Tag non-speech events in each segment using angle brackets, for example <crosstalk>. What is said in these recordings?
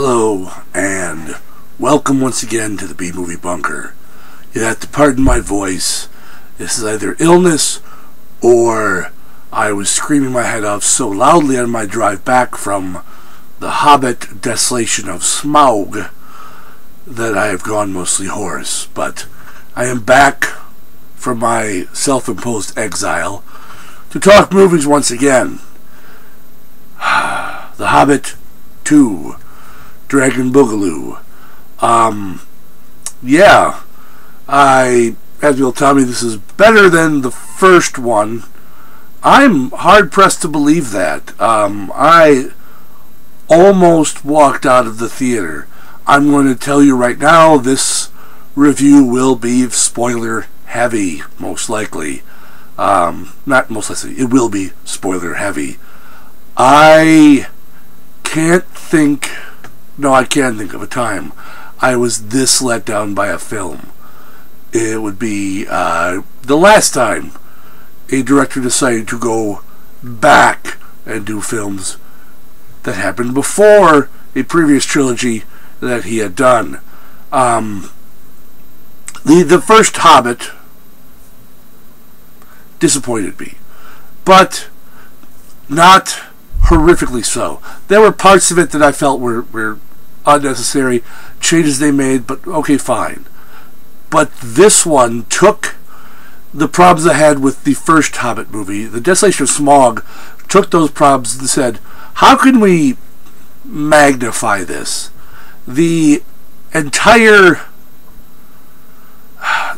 Hello, and welcome once again to the B Movie Bunker. You have to pardon my voice. This is either illness or I was screaming my head off so loudly on my drive back from the Hobbit Desolation of Smaug that I have gone mostly hoarse. But I am back from my self imposed exile to talk movies once again. <sighs> the Hobbit 2 Dragon Boogaloo. Um, yeah, I, as you'll tell me, this is better than the first one. I'm hard pressed to believe that. Um, I almost walked out of the theater. I'm going to tell you right now, this review will be spoiler heavy, most likely. Um, not most likely, it will be spoiler heavy. I can't think no, I can't think of a time I was this let down by a film. It would be uh, the last time a director decided to go back and do films that happened before a previous trilogy that he had done. Um, the the first Hobbit disappointed me, but not horrifically so. There were parts of it that I felt were, were unnecessary changes they made, but okay, fine. But this one took the problems I had with the first Hobbit movie, The Desolation of Smaug, took those problems and said, how can we magnify this? The entire.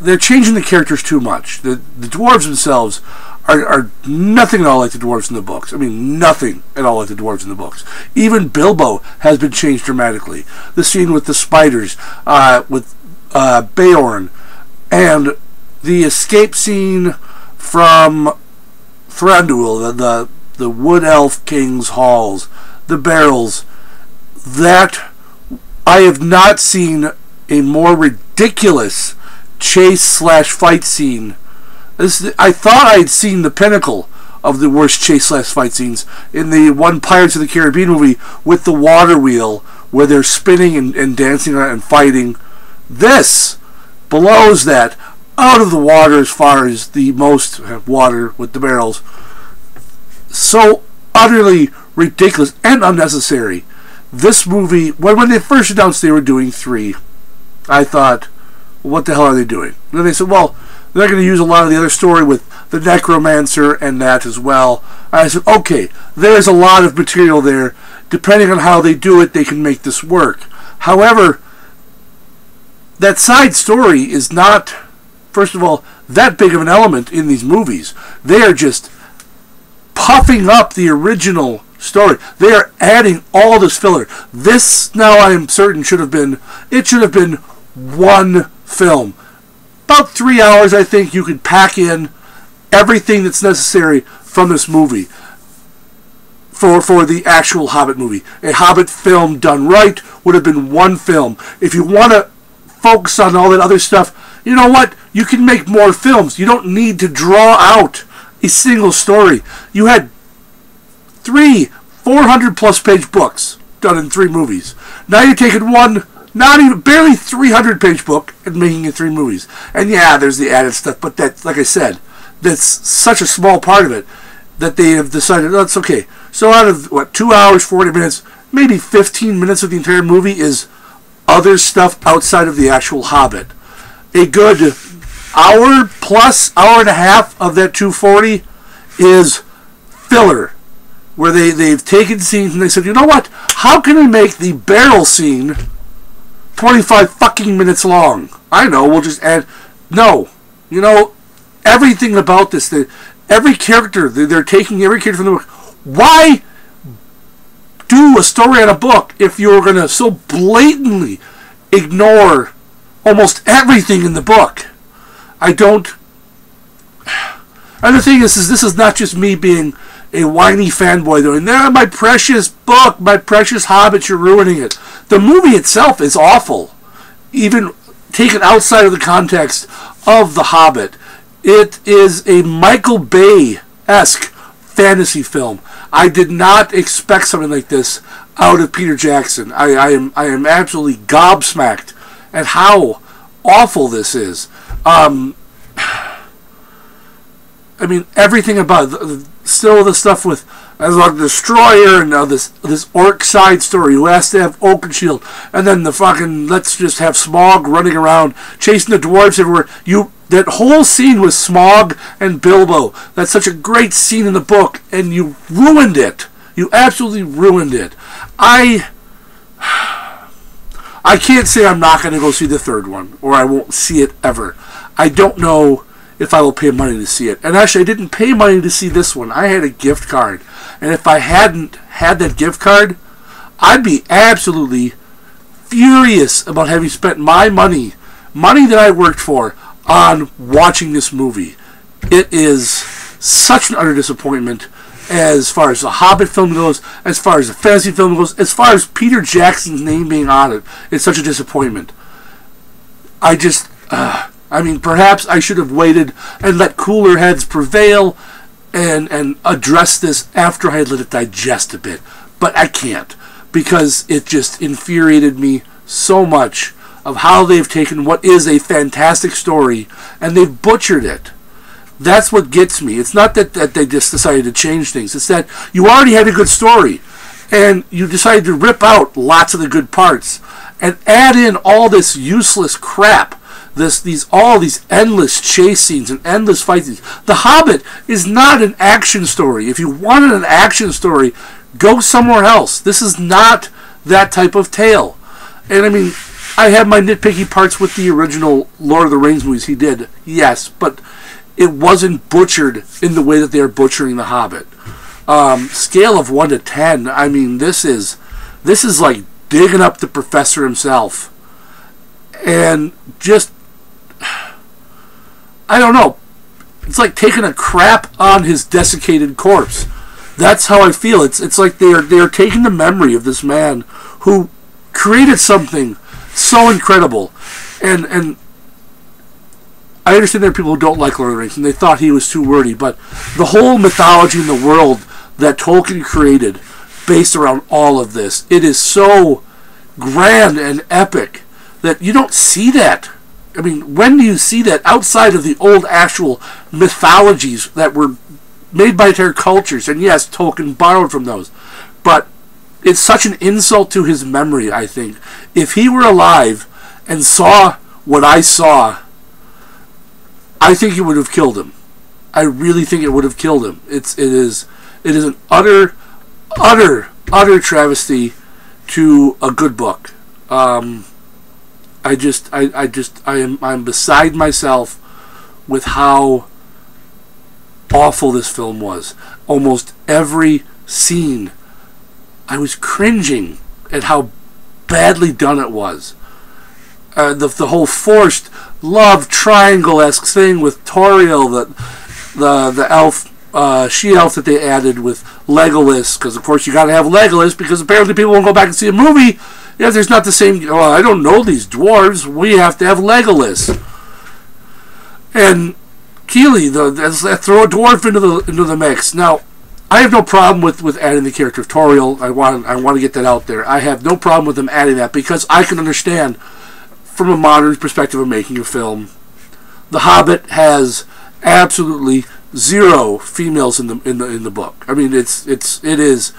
They're changing the characters too much. The, the dwarves themselves are, are nothing at all like the dwarves in the books. I mean, nothing at all like the dwarves in the books. Even Bilbo has been changed dramatically. The scene with the spiders, uh, with uh, Beorn, and the escape scene from Thranduil, the, the, the Wood Elf King's halls, the barrels, that I have not seen a more ridiculous chase slash fight scene this, I thought I had seen the pinnacle of the worst chase slash fight scenes in the one Pirates of the Caribbean movie with the water wheel where they're spinning and, and dancing and fighting. This blows that out of the water as far as the most water with the barrels. So utterly ridiculous and unnecessary. This movie, when, when they first announced they were doing three, I thought, what the hell are they doing? And then they said, well, they're going to use a lot of the other story with the necromancer and that as well. I said, okay, there's a lot of material there. Depending on how they do it, they can make this work. However, that side story is not, first of all, that big of an element in these movies. They are just puffing up the original story. They are adding all this filler. This now I am certain should have been it should have been one film about three hours, I think you could pack in everything that's necessary from this movie for for the actual Hobbit movie. A Hobbit film done right would have been one film. If you want to focus on all that other stuff, you know what? You can make more films. You don't need to draw out a single story. You had three 400 plus page books done in three movies. Now you're taking one not even barely 300 page book and making it three movies. And yeah, there's the added stuff, but that, like I said, that's such a small part of it that they have decided that's oh, okay. So out of what two hours, 40 minutes, maybe 15 minutes of the entire movie is other stuff outside of the actual Hobbit. A good hour plus hour and a half of that 240 is filler where they, they've taken scenes and they said, you know what? How can we make the barrel scene 25 fucking minutes long. I know, we'll just add. No. You know, everything about this, every character, they're, they're taking every character from the book. Why do a story on a book if you're going to so blatantly ignore almost everything in the book? I don't. <sighs> And the thing is, is this is not just me being a whiny fanboy going, "There, my precious book, my precious Hobbit, you're ruining it." The movie itself is awful, even taken outside of the context of The Hobbit. It is a Michael Bay esque fantasy film. I did not expect something like this out of Peter Jackson. I, I am I am absolutely gobsmacked at how awful this is. Um, <sighs> I mean, everything about the, still the stuff with as like destroyer and now this this orc side story who has to have Oakenshield and then the fucking let's just have Smaug running around chasing the dwarves everywhere. You that whole scene with Smaug and Bilbo. That's such a great scene in the book, and you ruined it. You absolutely ruined it. I <sighs> I can't say I'm not going to go see the third one, or I won't see it ever. I don't know if I will pay money to see it. And actually, I didn't pay money to see this one. I had a gift card. And if I hadn't had that gift card, I'd be absolutely furious about having spent my money, money that I worked for, on watching this movie. It is such an utter disappointment as far as the Hobbit film goes, as far as the fantasy film goes, as far as Peter Jackson's name being on it. It's such a disappointment. I just. Uh, I mean, perhaps I should have waited and let cooler heads prevail and and address this after I had let it digest a bit. But I can't because it just infuriated me so much of how they've taken what is a fantastic story and they've butchered it. That's what gets me. It's not that, that they just decided to change things. It's that you already had a good story and you decided to rip out lots of the good parts and add in all this useless crap this these all these endless chase scenes and endless fight scenes. The Hobbit is not an action story. If you wanted an action story, go somewhere else. This is not that type of tale. And I mean, I have my nitpicky parts with the original Lord of the Rings movies. He did, yes, but it wasn't butchered in the way that they are butchering the Hobbit. Um, scale of one to ten. I mean, this is this is like digging up the professor himself, and just I don't know. It's like taking a crap on his desiccated corpse. That's how I feel. It's it's like they are they are taking the memory of this man who created something so incredible, and and I understand there are people who don't like Lord of the Rings and they thought he was too wordy, but the whole mythology in the world that Tolkien created, based around all of this, it is so grand and epic that you don't see that I mean, when do you see that outside of the old actual mythologies that were made by their cultures? And yes, Tolkien borrowed from those. But it's such an insult to his memory, I think. If he were alive and saw what I saw, I think it would have killed him. I really think it would have killed him. It's it is it is an utter, utter, utter travesty to a good book. Um, I just I, I just I am I'm beside myself with how awful this film was. Almost every scene I was cringing at how badly done it was. Uh, the the whole forced love triangle esque thing with Tauriel, the the the elf uh, she elf that they added with Legolas, because of course you got to have Legolas because apparently people won't go back and see a movie yeah, there's not the same. Well, I don't know these dwarves. We have to have Legolas. And Kili, the, throw a dwarf into the into the mix. Now, I have no problem with, with adding the character of Tauriel. I want I want to get that out there. I have no problem with them adding that because I can understand from a modern perspective of making a film. The Hobbit has absolutely zero females in the in the in the book. I mean, it's it's it is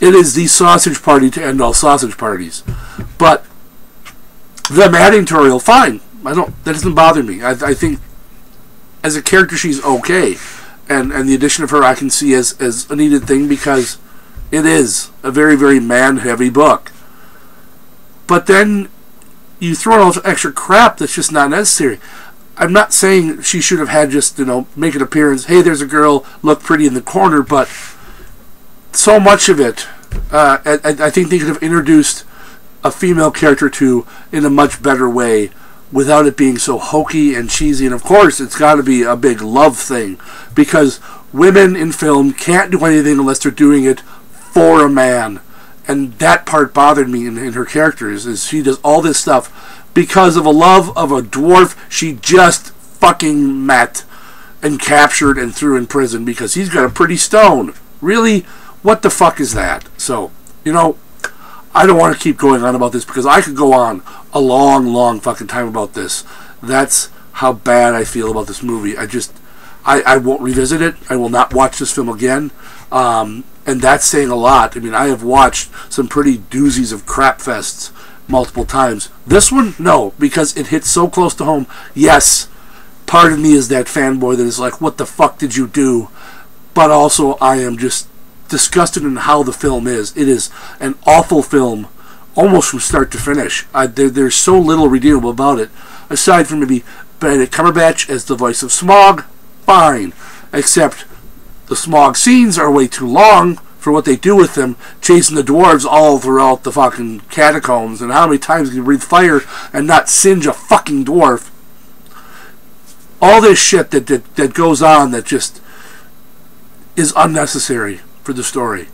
it is the sausage party to end all sausage parties. But them adding Tauriel, fine. I don't. That doesn't bother me. I, I think as a character, she's okay, and and the addition of her I can see as as a needed thing because it is a very very man heavy book. But then you throw in all this extra crap that's just not necessary. I'm not saying she should have had just you know make an appearance. Hey, there's a girl, look pretty in the corner, but so much of it, uh, I, I, think they could have introduced a female character to in a much better way without it being so hokey and cheesy. And of course, it's got to be a big love thing because women in film can't do anything unless they're doing it for a man. And that part bothered me in, in her characters is she does all this stuff because of a love of a dwarf she just fucking met and captured and threw in prison because he's got a pretty stone. Really? What the fuck is that? So, you know, I don't want to keep going on about this because I could go on a long, long fucking time about this. That's how bad I feel about this movie. I just, I, I won't revisit it. I will not watch this film again. Um, and that's saying a lot. I mean, I have watched some pretty doozies of crap fests multiple times. This one, no, because it hits so close to home. Yes, part of me is that fanboy that is like, what the fuck did you do? But also, I am just disgusted in how the film is. It is an awful film, almost from start to finish. I, there, there's so little redeemable about it, aside from maybe Benedict Cumberbatch as the voice of Smaug. Fine, except the Smaug scenes are way too long for what they do with them, chasing the dwarves all throughout the fucking catacombs, and how many times can you breathe fire and not singe a fucking dwarf? All this shit that, that, that goes on that just is unnecessary for the story.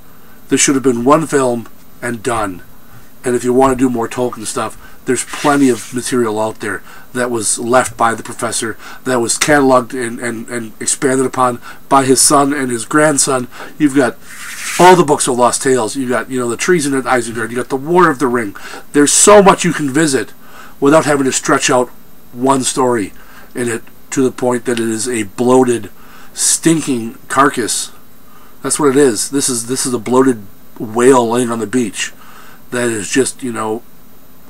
This should have been one film and done. And if you want to do more Tolkien stuff, there's plenty of material out there that was left by the professor, that was cataloged and, and, and expanded upon by his son and his grandson. You've got all the books of Lost Tales. You've got, you know, the treason at Isengard. You've got the War of the Ring. There's so much you can visit without having to stretch out one story in it to the point that it is a bloated, stinking carcass. That's what it is. This is this is a bloated whale laying on the beach that is just, you know,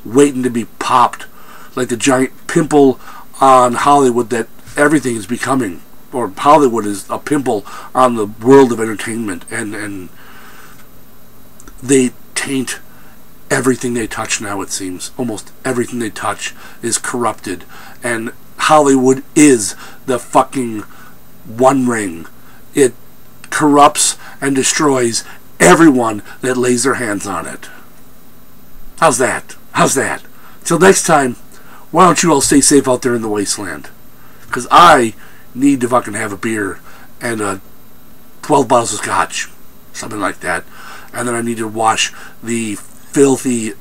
waiting to be popped like the giant pimple on Hollywood that everything is becoming or Hollywood is a pimple on the world of entertainment. And and they taint everything they touch now it seems. Almost everything they touch is corrupted. And Hollywood is the fucking one ring. It corrupts and destroys everyone that lays their hands on it how's that how's that till next time why don't you all stay safe out there in the wasteland because I need to fucking have a beer and uh, 12 bottles of scotch, something like that. And then I need to wash the filthy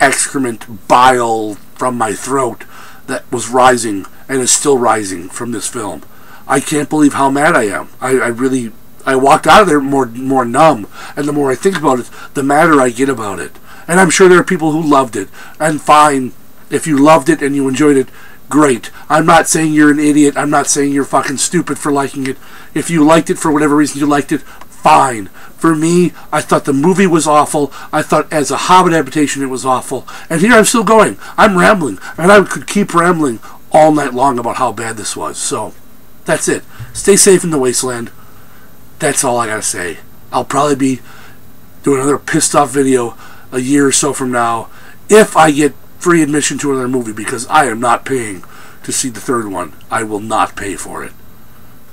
excrement bile from my throat that was rising and is still rising from this film. I can't believe how mad I am. I, I really, I walked out of there more, more numb. And the more I think about it, the madder I get about it. And I'm sure there are people who loved it. And fine, if you loved it and you enjoyed it, great. I'm not saying you're an idiot. I'm not saying you're fucking stupid for liking it. If you liked it for whatever reason you liked it, fine. For me, I thought the movie was awful. I thought as a Hobbit adaptation it was awful. And here I'm still going. I'm rambling. And I could keep rambling all night long about how bad this was. So, that's it. Stay safe in the wasteland. That's all I gotta say. I'll probably be doing another pissed off video a year or so from now if I get free admission to another movie because I am not paying to see the third one. I will not pay for it.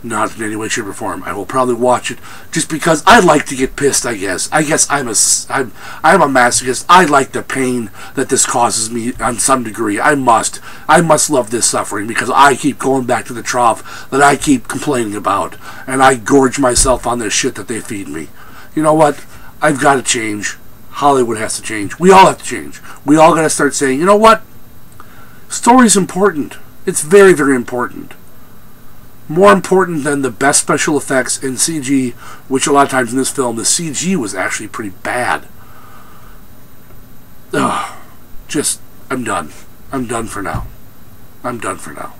Not in any way, shape, or form. I will probably watch it just because I like to get pissed. I guess. I guess I'm a I'm I'm a masochist. I like the pain that this causes me on some degree. I must. I must love this suffering because I keep going back to the trough that I keep complaining about, and I gorge myself on this shit that they feed me. You know what? I've got to change. Hollywood has to change. We all have to change. We all got to start saying, you know what? Story's important. It's very, very important. More important than the best special effects in CG, which a lot of times in this film, the CG was actually pretty bad. Ugh. Just, I'm done. I'm done for now. I'm done for now.